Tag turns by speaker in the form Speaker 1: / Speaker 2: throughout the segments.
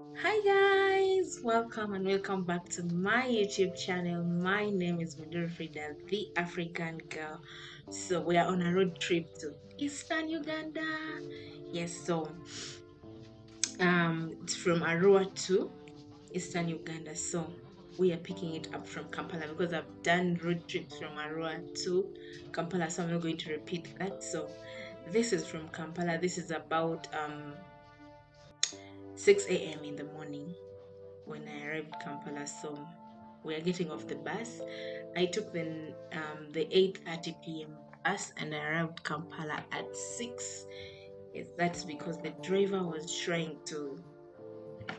Speaker 1: Hi guys, welcome and welcome back to my YouTube channel. My name is Munduru Freda, the African girl. So we are on a road trip to Eastern Uganda. Yes, so um it's from Arua to Eastern Uganda. So we are picking it up from Kampala because I've done road trips from Arua to Kampala, so I'm not going to repeat that. So this is from Kampala. This is about um 6 a.m. in the morning when I arrived Kampala. So we are getting off the bus. I took the um, the 8:30 p.m. bus and I arrived Kampala at 6. Yes, that's because the driver was trying to,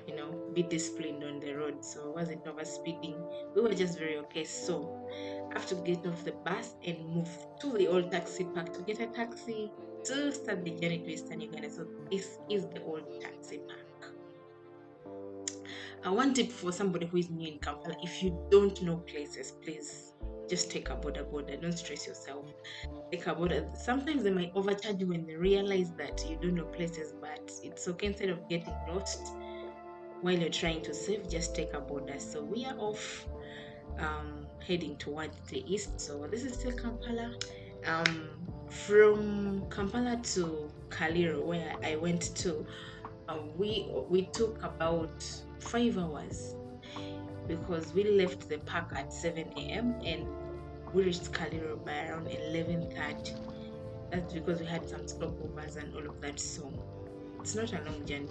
Speaker 1: you know, be disciplined on the road, so I wasn't over speeding. We were just very okay. So have to get off the bus and move to the old taxi park to get a taxi to start the journey to Eastern Uganda. So this is the old taxi park. Uh, one tip for somebody who is new in Kampala: if you don't know places, please just take a boda boda. Don't stress yourself. Take a boda. Sometimes they might overcharge you when they realize that you don't know places, but it's okay. Instead of getting lost while you're trying to save, just take a boda. So we are off, um, heading towards the east. So this is still Kampala. Um, from Kampala to Kaliro, where I went to, uh, we we took about five hours because we left the park at 7 a.m. and we reached Kaliro by around 11:30. That's because we had some stopovers and all of that. So it's not a long journey.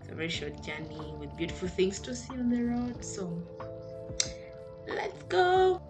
Speaker 1: It's a very short journey with beautiful things to see on the road. So let's go.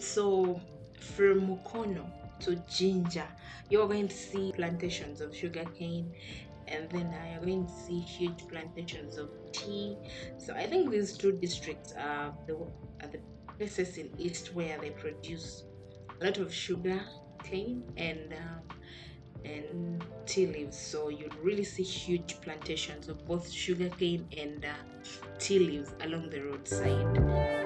Speaker 1: From Mukono to Jinja, you're going to see plantations of sugarcane, and then you're going to see huge plantations of tea. So I think these two districts are the, are the places in East where they produce a lot of sugar cane and um, and tea leaves. So you'll really see huge plantations of both sugar cane and uh, tea leaves along the roadside.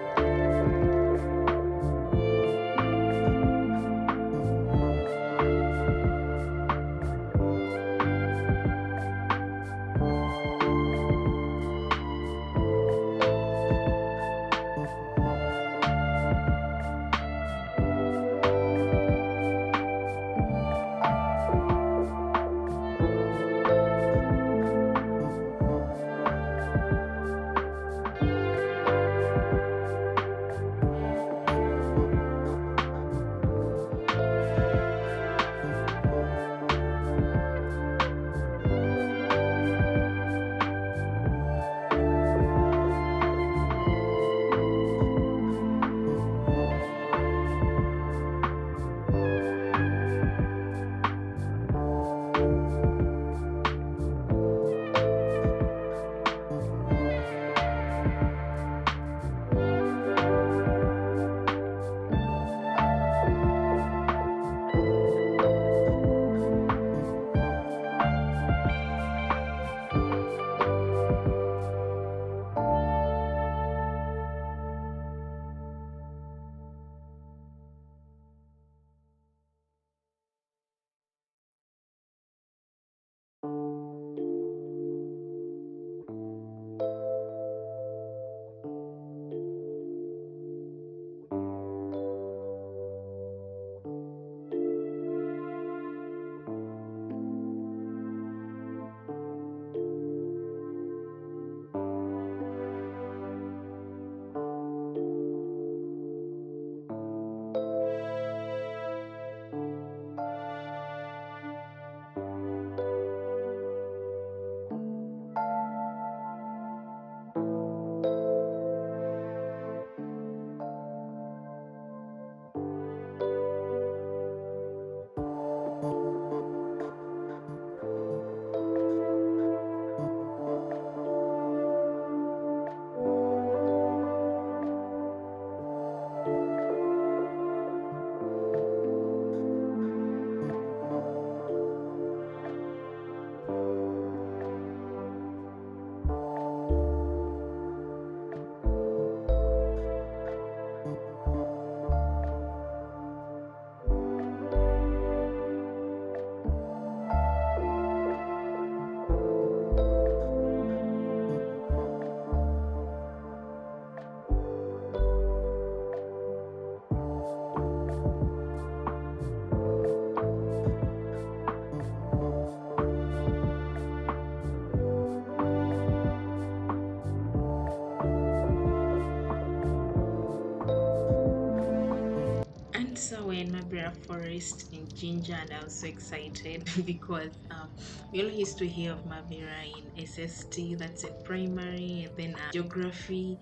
Speaker 1: So we're in Mabira Forest in Jinja, and I was so excited because um, we all used to hear of Mabira in SST, that's in primary, and then uh, geography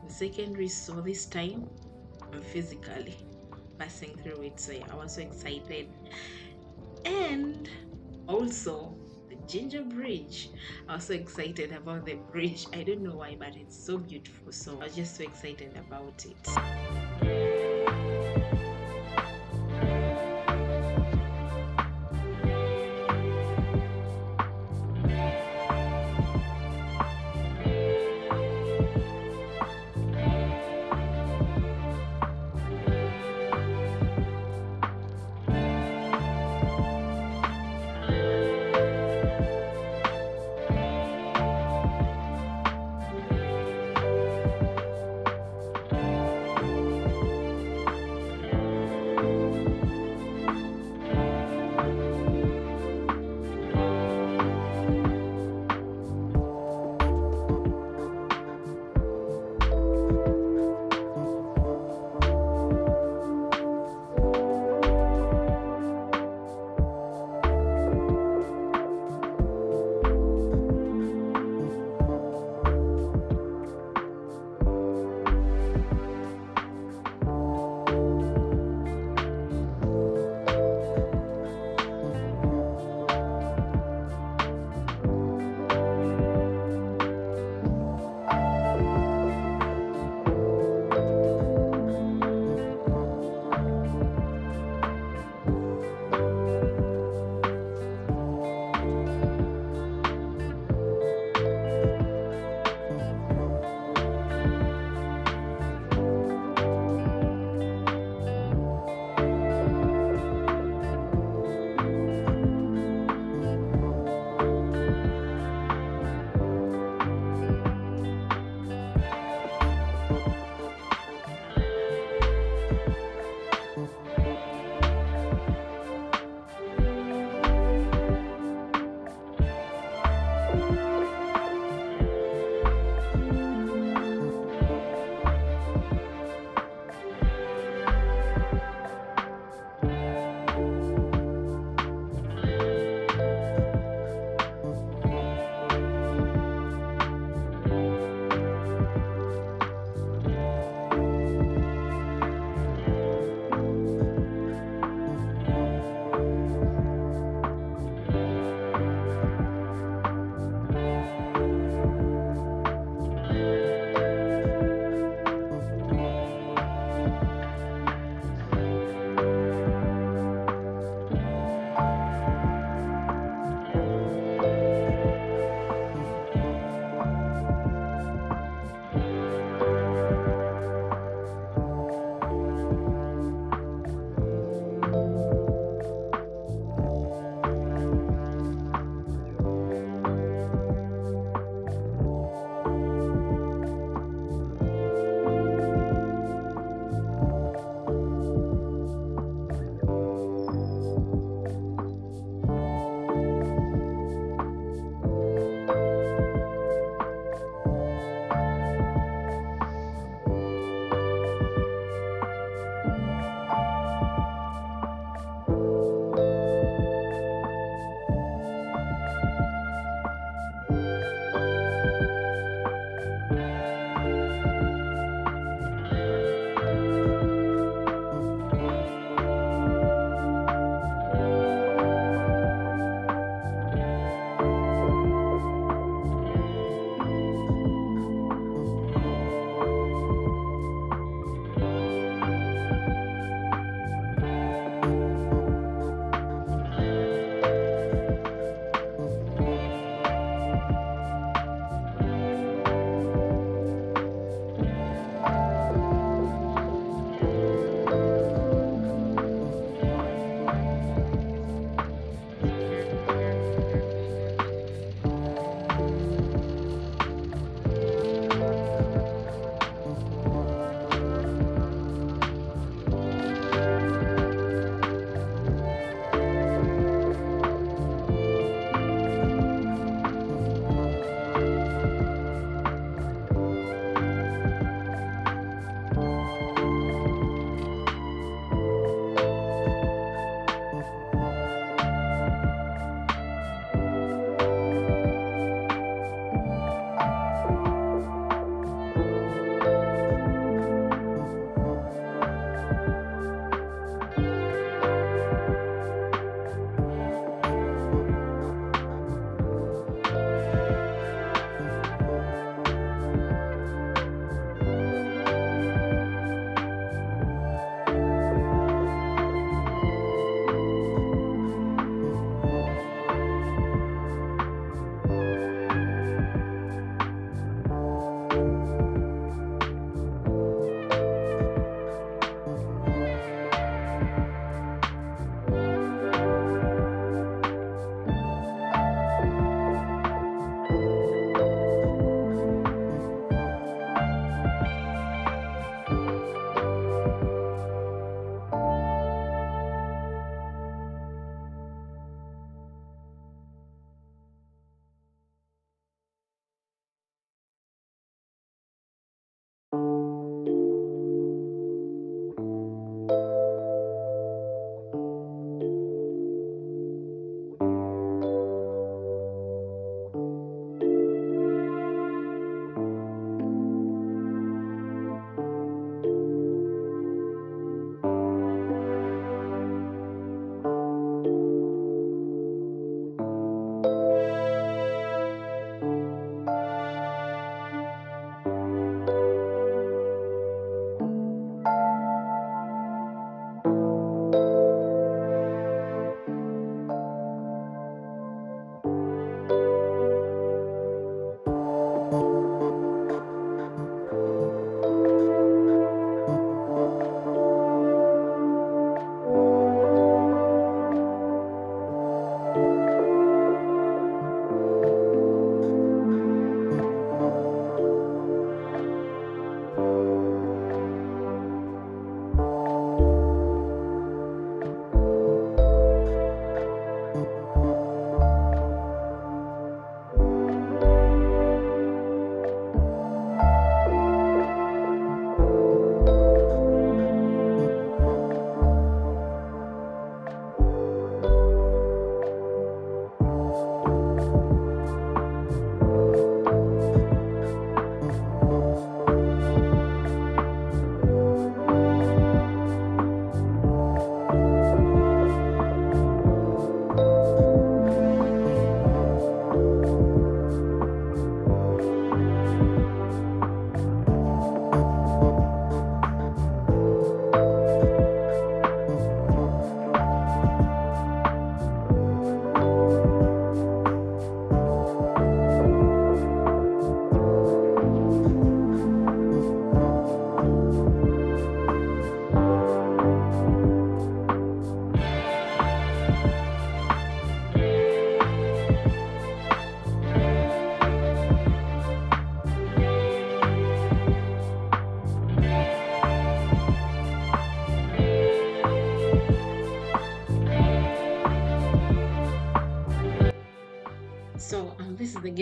Speaker 1: in secondary. So this time I'm physically passing through it, so yeah, I was so excited. And also, the Jinja Bridge. I was so excited about the bridge. I don't know why, but it's so beautiful. So I was just so excited about it.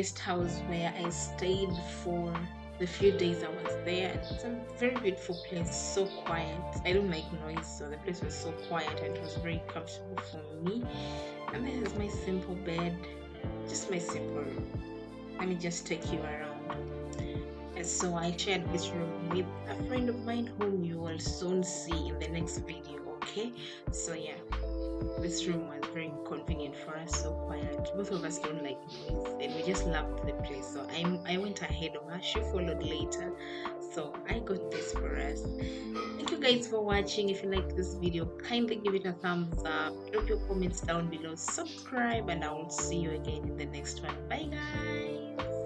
Speaker 1: Guest house where I stayed for the few days I was there. And it's a very beautiful place, so quiet. I don't like noise, so the place was so quiet and it was very comfortable for me. And this is my simple bed, just my simple room. Let me just take you around. And so I shared this room with a friend of mine whom you will soon see in the next video. Okay, so yeah this room was very convenient for us, so quiet. Both of us don't like noise, and we just loved the place. So I, I went ahead of her. She followed later. So I got this for us. Thank you guys for watching. If you like this video, kindly give it a thumbs up. Drop your comments down below. Subscribe, and I will see you again in the next one. Bye, guys.